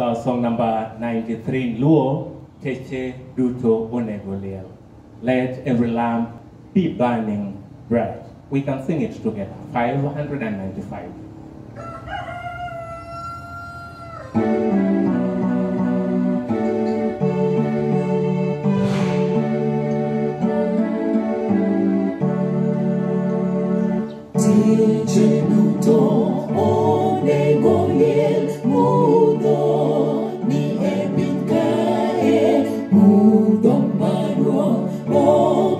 Uh, song number 93 in Luo, Teche Duto Onegoliel. Let every lamp be burning bright. We can sing it together. 595.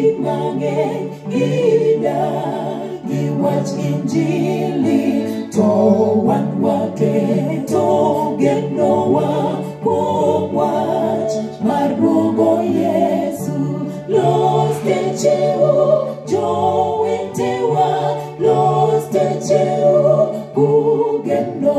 ji mang'eny idagi wach injili to wan waketo genowa kuom wach mar duogo Yesu los techeu jowetewa los techeu kugeno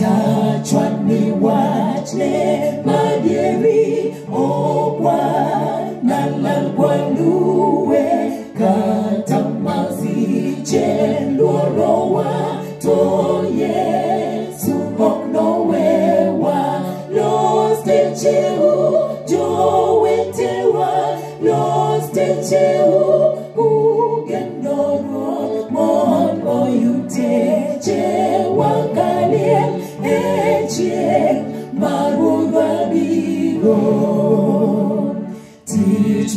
tachwan ni wachne madieri okwan nalal kwaluwe kata masiche luorowa to Yesu ok nowewa. Los techeu jowetewa los chieng' mar ruodhwa biro tich